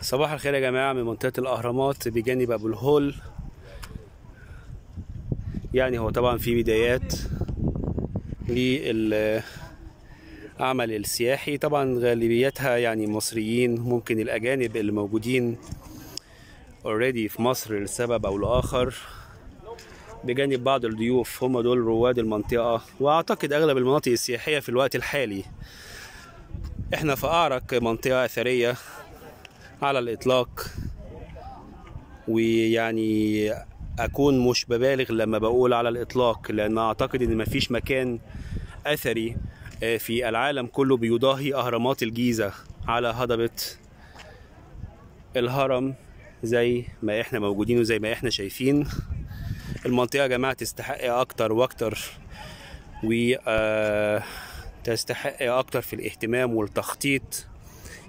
صباح الخير يا جماعة من منطقة الأهرامات بجانب أبو الهول. يعني هو طبعا في بدايات للعمل السياحي. طبعا غالبيتها يعني مصريين ممكن الأجانب اللي موجودين اوريدي في مصر لسبب أو لآخر. بجانب بعض الضيوف هم دول رواد المنطقة. وأعتقد أغلب المناطق السياحية في الوقت الحالي إحنا في أعرق منطقة أثرية على الإطلاق ويعني أكون مش ببالغ لما بقول على الإطلاق لأن أعتقد إن مفيش مكان أثري في العالم كله بيضاهي أهرامات الجيزة على هضبة الهرم زي ما إحنا موجودين وزي ما إحنا شايفين. المنطقة يا جماعة تستحق أكتر وأكتر و تستحق أكتر في الاهتمام والتخطيط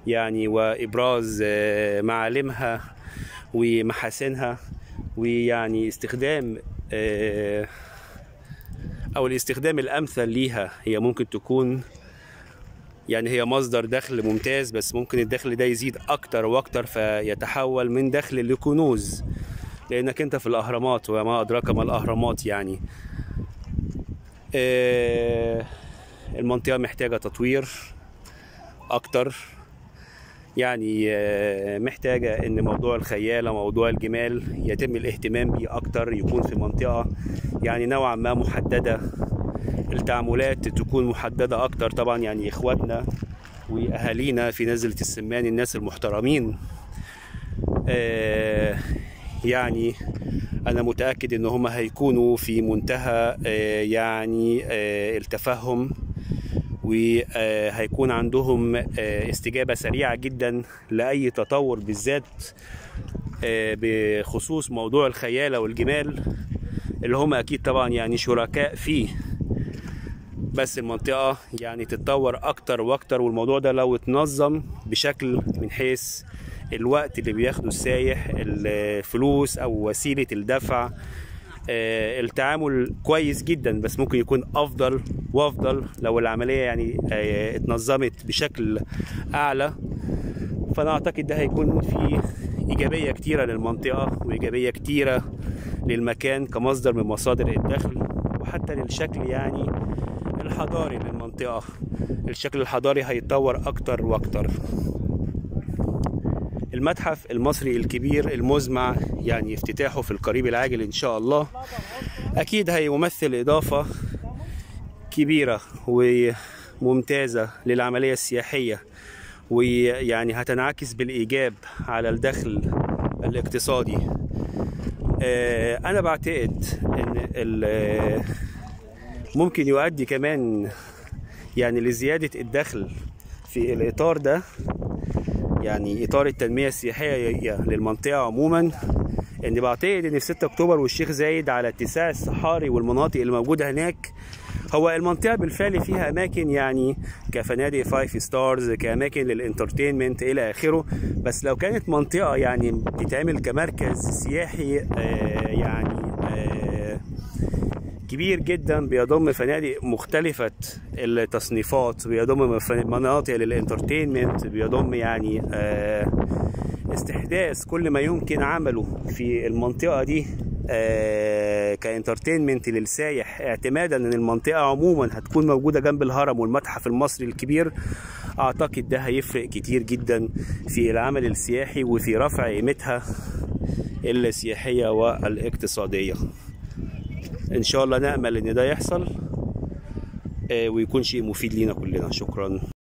يعني وإبراز معالمها ومحاسنها ويعني استخدام أو الاستخدام الأمثل ليها. هي ممكن تكون يعني هي مصدر دخل ممتاز بس ممكن الدخل ده يزيد أكتر وأكتر فيتحول من دخل لكنوز. لأنك أنت في الأهرامات وما أدراك ما الأهرامات يعني. المنطقة محتاجة تطوير أكتر. يعني محتاجة إن موضوع الخيالة موضوع الجمال يتم الاهتمام بيه أكتر يكون في منطقة يعني نوعا ما محددة. التعاملات تكون محددة أكتر طبعا يعني إخواتنا وأهالينا في نزلة السمان الناس المحترمين. يعني أنا متأكد إن هم هيكونوا في منتهى يعني التفهم وهيكون عندهم استجابة سريعة جدا لأي تطور بالذات بخصوص موضوع الخيالة والجمال اللي هم أكيد طبعا يعني شركاء فيه. بس المنطقة يعني تتطور أكتر وأكتر والموضوع ده لو اتنظم بشكل من حيث الوقت اللي بياخده السايح الفلوس أو وسيلة الدفع التعامل كويس جدا بس ممكن يكون أفضل وأفضل لو العملية يعني اتنظمت بشكل أعلى. فأنا أعتقد ده هيكون في إيجابية كتيرة للمنطقة وإيجابية كتيرة للمكان كمصدر من مصادر الدخل وحتى للشكل يعني الحضاري للمنطقه الشكل الحضاري هيتطور أكتر وأكتر. المتحف المصري الكبير المزمع يعني افتتاحه في القريب العاجل إن شاء الله. أكيد هيمثل إضافة كبيرة وممتازة للعملية السياحية ويعني هتنعكس بالإيجاب على الدخل الاقتصادي. أنا بعتقد إن ممكن يؤدي كمان يعني لزيادة الدخل في الإطار ده. يعني إطار التنمية السياحية للمنطقة عموما. ان بعتقد إن في 6 أكتوبر والشيخ زايد على اتساع الصحاري والمناطق اللي موجوده هناك. هو المنطقة بالفعل فيها أماكن يعني كفنادق five stars كأماكن لل entertainment إلى آخره. بس لو كانت منطقة يعني بتتعمل كمركز سياحي آه يعني آه كبير جدا بيضم فنادق مختلفة التصنيفات بيضم مناطق للإنترتينمنت بيضم يعني استحداث كل ما يمكن عمله في المنطقة دي كإنترتينمنت للسايح. اعتمادا إن المنطقة عموما هتكون موجودة جنب الهرم والمتحف المصري الكبير. أعتقد ده هيفرق كتير جدا في العمل السياحي وفي رفع قيمتها السياحية والإقتصادية. إن شاء الله نأمل إن ده يحصل ويكون شيء مفيد لينا كلنا. شكرا.